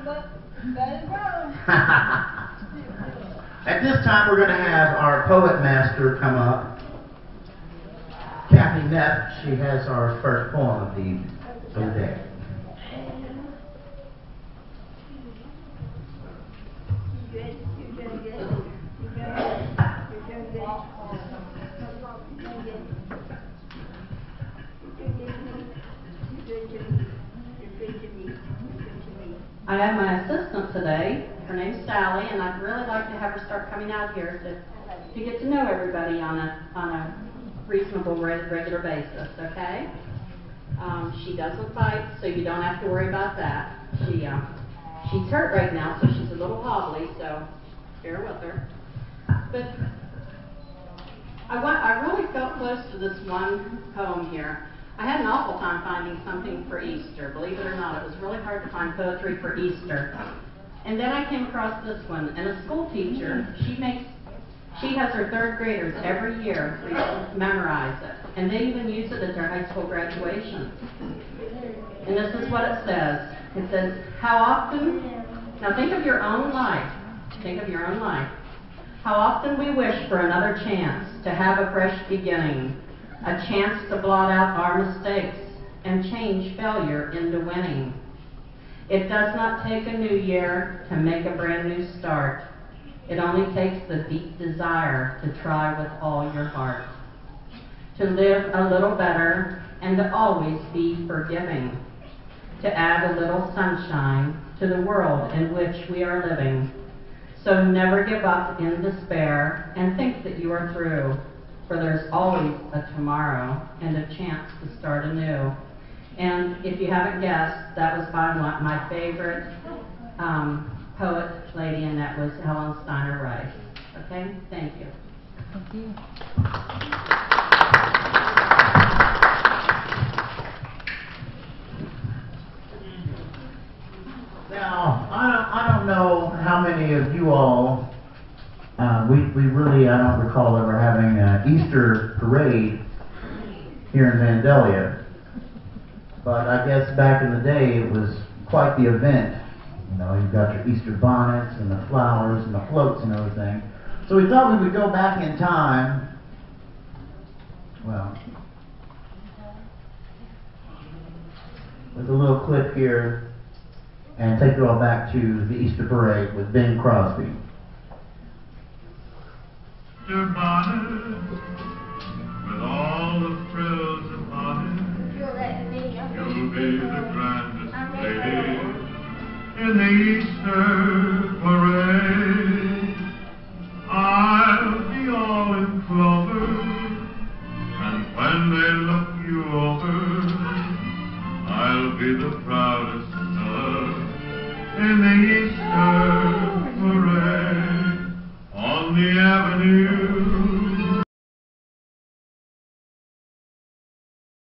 At this time, we're going to have our poet master come up. Kathy Knepp, she has our first poem of the, of the day. I have my assistant today. Her name's Sally, and I'd really like to have her start coming out here to, to get to know everybody on a, on a reasonable, re- regular basis, okay? Um, she doesn't fight, so you don't have to worry about that. She, uh, she's hurt right now, so she's a little wobbly, so bear with her. But I want, I really felt close to this one poem here. I had an awful time finding something for Easter. Believe it or not, it was really hard to find poetry for Easter. And then I came across this one, and a school teacher, she makes, she has her third graders every year memorize it. And they even use it at their high school graduation. And this is what it says. It says, how often, now think of your own life. Think of your own life. How often we wish for another chance to have a fresh beginning, a chance to blot out our mistakes and change failure into winning. It does not take a new year to make a brand new start. It only takes the deep desire to try with all your heart. To live a little better and to always be forgiving. To add a little sunshine to the world in which we are living. So never give up in despair and think that you are through, for there's always a tomorrow and a chance to start anew. And if you haven't guessed, that was by my favorite um, poet lady, and that was Helen Steiner Rice. Okay, thank you. Thank you. Now, I don't, I don't know how many of you all, uh, we, we really, I don't recall ever having an Easter parade here in Vandalia. But I guess back in the day, it was quite the event. You know, you've got your Easter bonnets and the flowers and the floats and everything. So we thought we would go back in time. Well, with a little clip here and take you all back to the Easter parade with Bing Crosby. Easter parade. I'll be all in clover, and when they look you over, I'll be the proudest star in the Easter parade on the avenue.